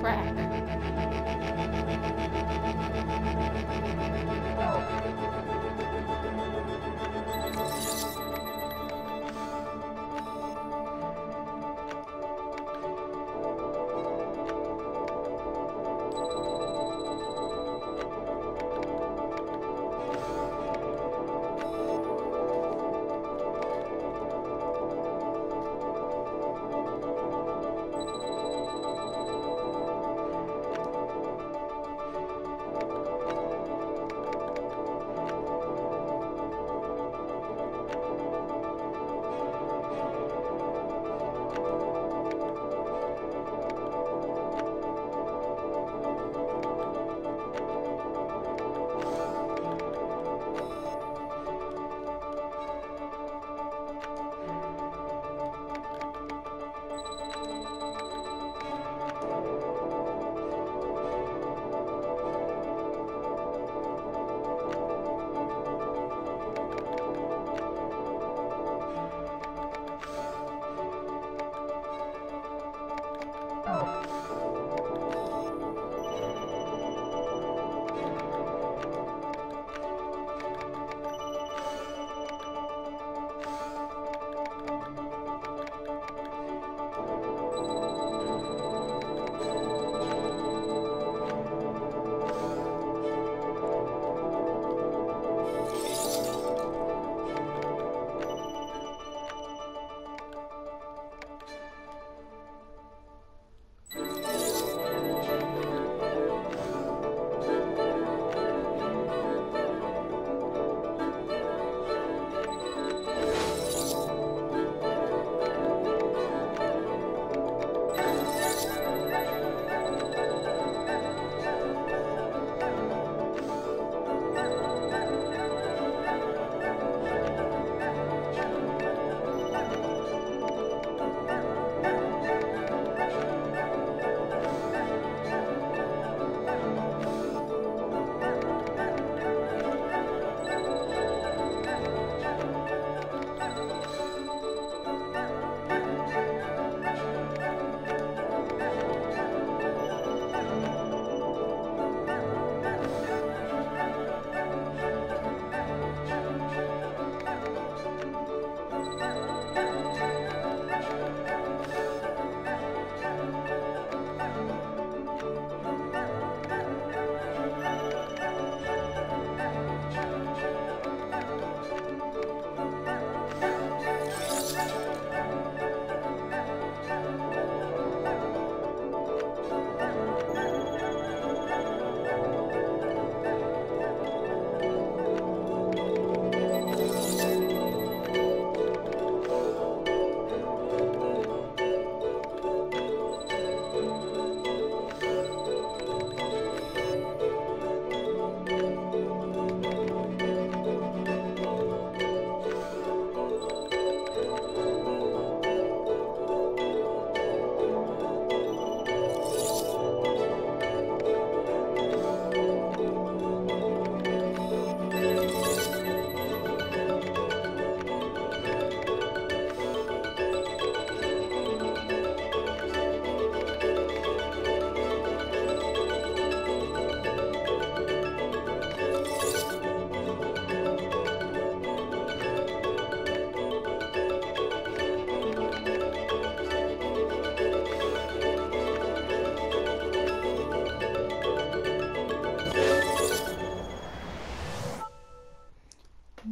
crack.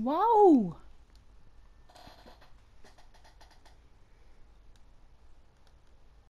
Wow!